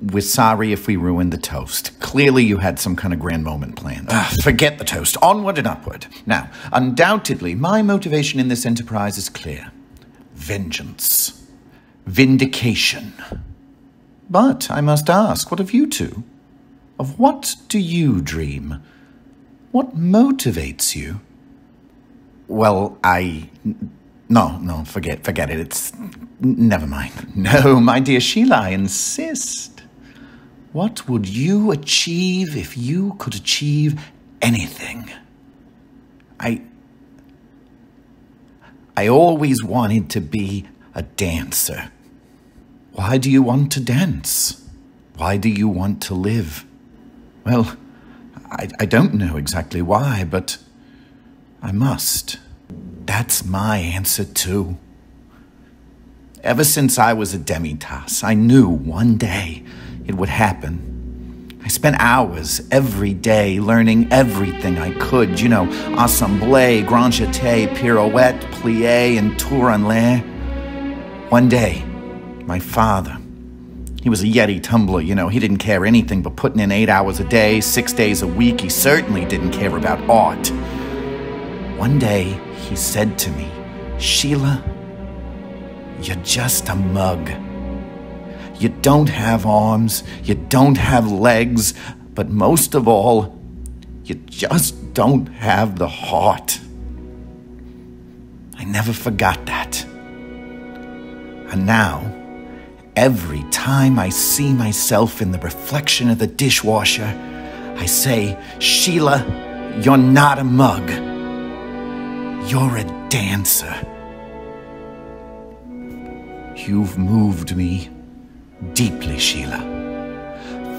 We're sorry if we ruined the toast. Clearly, you had some kind of grand moment planned. Ah, forget the toast. Onward and upward. Now, undoubtedly, my motivation in this enterprise is clear vengeance, vindication. But I must ask, what of you two? Of what do you dream? What motivates you? Well, I. No, no, forget, forget it. It's. Never mind. No, my dear Sheila, I insist. What would you achieve if you could achieve anything? I. I always wanted to be a dancer. Why do you want to dance? Why do you want to live? Well, I, I don't know exactly why, but I must. That's my answer, too. Ever since I was a demitasse, I knew one day it would happen. I spent hours every day learning everything I could. You know, assemblée, grand jeté, pirouette, plie, and tour en l'air. One day, my father, he was a Yeti tumbler, you know, he didn't care anything but putting in eight hours a day, six days a week. He certainly didn't care about art. One day, he said to me, Sheila, you're just a mug. You don't have arms, you don't have legs, but most of all, you just don't have the heart. I never forgot that. And now, every time I see myself in the reflection of the dishwasher, I say, Sheila, you're not a mug. You're a dancer. You've moved me deeply, Sheila.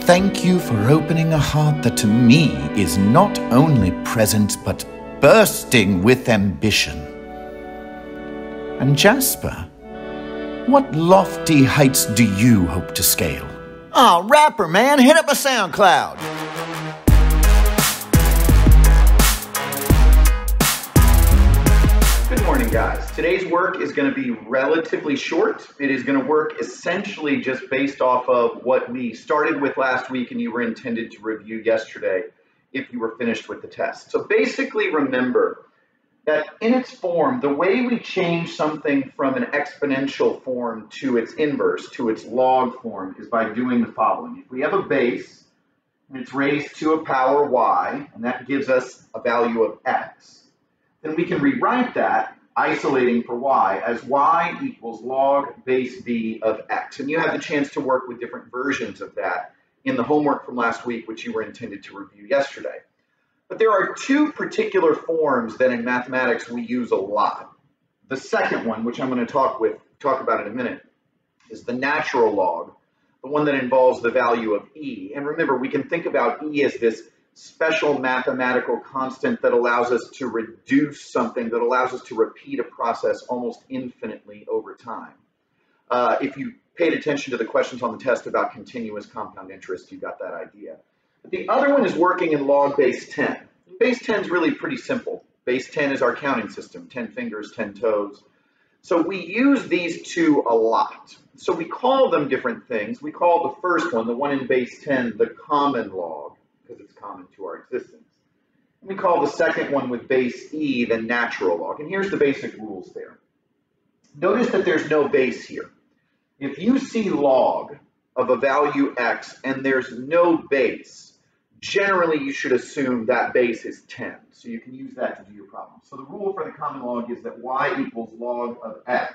Thank you for opening a heart that to me is not only present but bursting with ambition. And Jasper, what lofty heights do you hope to scale? Oh, rapper, man, hit up a SoundCloud. Guys. Today's work is going to be relatively short. It is going to work essentially just based off of what we started with last week and you were intended to review yesterday if you were finished with the test. So basically remember that in its form, the way we change something from an exponential form to its inverse, to its log form, is by doing the following. If we have a base and it's raised to a power y, and that gives us a value of x, then we can rewrite that isolating for y as y equals log base b of x. And you have the chance to work with different versions of that in the homework from last week, which you were intended to review yesterday. But there are two particular forms that in mathematics we use a lot. The second one, which I'm going to talk with talk about in a minute, is the natural log, the one that involves the value of e. And remember, we can think about e as this special mathematical constant that allows us to reduce something, that allows us to repeat a process almost infinitely over time. Uh, if you paid attention to the questions on the test about continuous compound interest, you got that idea. The other one is working in log base 10. Base 10 is really pretty simple. Base 10 is our counting system, 10 fingers, 10 toes. So we use these two a lot. So we call them different things. We call the first one, the one in base 10, the common log because it's common to our existence. And we call the second one with base E the natural log. And here's the basic rules there. Notice that there's no base here. If you see log of a value x and there's no base, generally you should assume that base is 10. So you can use that to do your problem. So the rule for the common log is that y equals log of x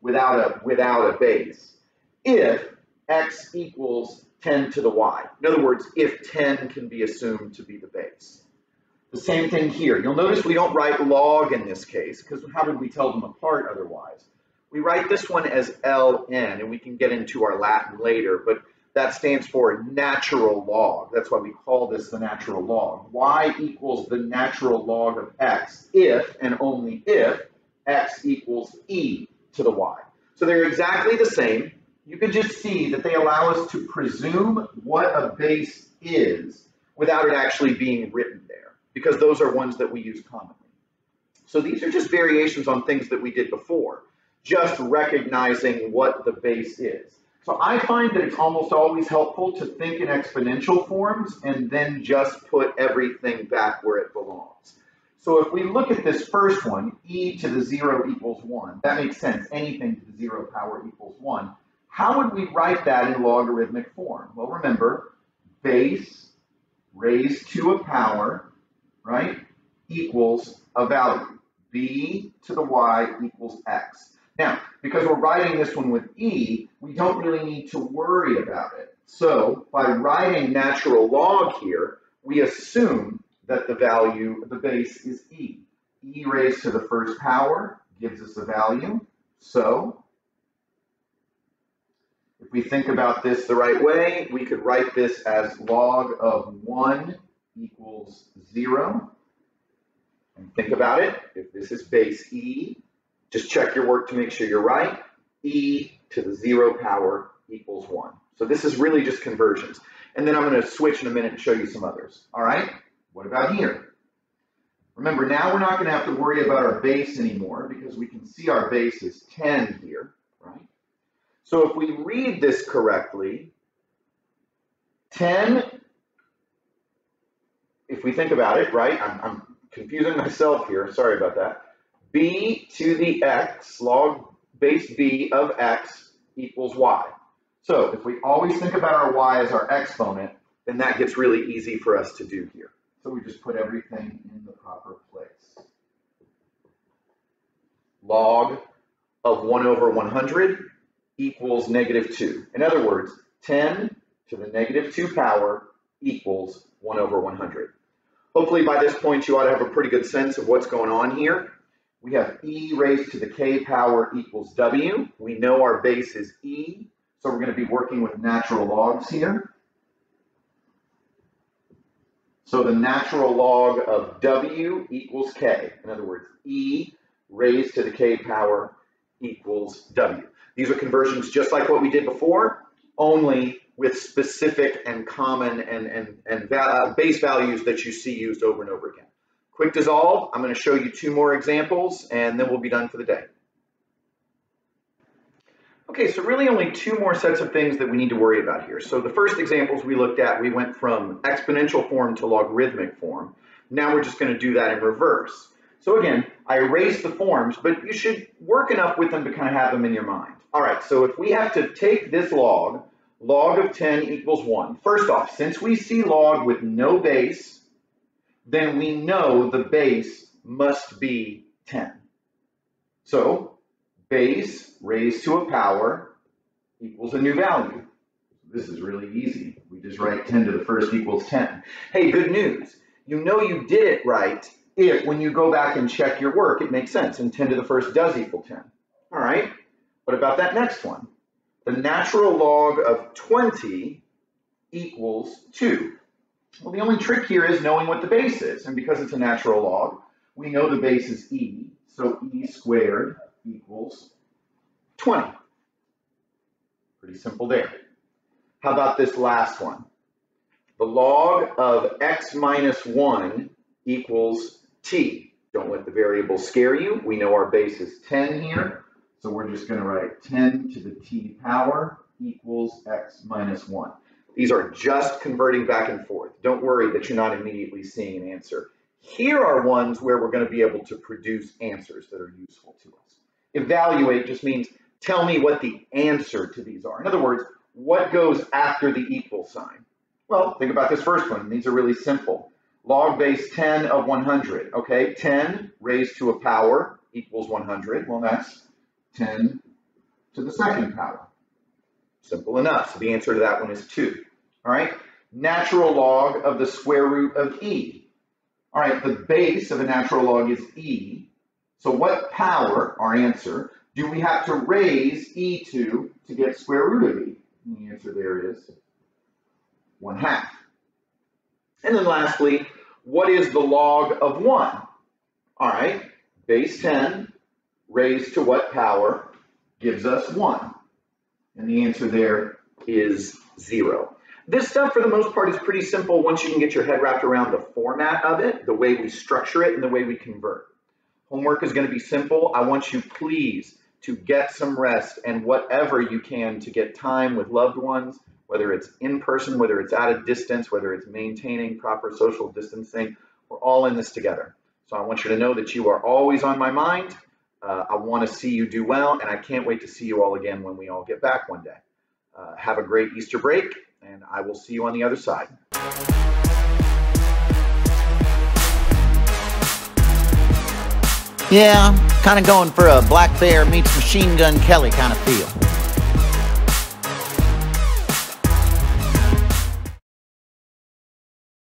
without a, without a base if x equals 10 to the y. In other words, if 10 can be assumed to be the base. The same thing here. You'll notice we don't write log in this case, because how would we tell them apart otherwise? We write this one as ln, and we can get into our Latin later, but that stands for natural log. That's why we call this the natural log. y equals the natural log of x if, and only if, x equals e to the y. So they're exactly the same you can just see that they allow us to presume what a base is without it actually being written there, because those are ones that we use commonly. So these are just variations on things that we did before, just recognizing what the base is. So I find that it's almost always helpful to think in exponential forms and then just put everything back where it belongs. So if we look at this first one, e to the 0 equals 1, that makes sense. Anything to the 0 power equals 1. How would we write that in logarithmic form? Well, remember, base raised to a power, right, equals a value. b to the y equals x. Now, because we're writing this one with e, we don't really need to worry about it. So by writing natural log here, we assume that the value, of the base is e. e raised to the first power gives us a value. So we think about this the right way, we could write this as log of 1 equals 0. And think about it. If this is base e, just check your work to make sure you're right. e to the 0 power equals 1. So this is really just conversions. And then I'm going to switch in a minute and show you some others. All right? What about here? Remember, now we're not going to have to worry about our base anymore because we can see our base is 10 here, right? So if we read this correctly, 10, if we think about it, right, I'm, I'm confusing myself here, sorry about that. b to the x, log base b of x equals y. So if we always think about our y as our exponent, then that gets really easy for us to do here. So we just put everything in the proper place. Log of 1 over 100 equals negative 2. In other words, 10 to the negative 2 power equals 1 over 100. Hopefully by this point you ought to have a pretty good sense of what's going on here. We have e raised to the k power equals w. We know our base is e, so we're going to be working with natural logs here. So the natural log of W equals K. In other words, E raised to the K power equals W. These are conversions just like what we did before, only with specific and common and, and, and uh, base values that you see used over and over again. Quick dissolve, I'm going to show you two more examples and then we'll be done for the day. Okay, so really only two more sets of things that we need to worry about here. So the first examples we looked at, we went from exponential form to logarithmic form. Now we're just going to do that in reverse. So again, I erased the forms, but you should work enough with them to kind of have them in your mind. All right, so if we have to take this log, log of 10 equals 1. First off, since we see log with no base, then we know the base must be 10. So base raised to a power equals a new value. This is really easy. We just write 10 to the first equals 10. Hey, good news. You know you did it right if when you go back and check your work, it makes sense and 10 to the first does equal 10. All right, what about that next one? The natural log of 20 equals 2. Well, the only trick here is knowing what the base is. And because it's a natural log, we know the base is e. So e squared equals 20. Pretty simple there. How about this last one? The log of x minus 1 equals t. Don't let the variable scare you. We know our base is 10 here, so we're just going to write 10 to the t power equals x minus 1. These are just converting back and forth. Don't worry that you're not immediately seeing an answer. Here are ones where we're going to be able to produce answers that are useful to us. Evaluate just means tell me what the answer to these are. In other words, what goes after the equal sign? Well, think about this first one. These are really simple. Log base 10 of 100. Okay, 10 raised to a power equals 100. Well, that's 10 to the second power. Simple enough. So the answer to that one is 2. All right, natural log of the square root of e. All right, the base of a natural log is e. So what power, our answer, do we have to raise e to to get square root of e? And the answer there is 1 half. And then lastly, what is the log of 1? All right, base 10 raised to what power gives us 1? And the answer there is 0. This stuff, for the most part, is pretty simple once you can get your head wrapped around the format of it, the way we structure it, and the way we convert. Homework is going to be simple. I want you, please, to get some rest and whatever you can to get time with loved ones, whether it's in person, whether it's at a distance, whether it's maintaining proper social distancing. We're all in this together. So I want you to know that you are always on my mind. Uh, I want to see you do well, and I can't wait to see you all again when we all get back one day. Uh, have a great Easter break, and I will see you on the other side. Yeah, kind of going for a Black Bear meets Machine Gun Kelly kind of feel.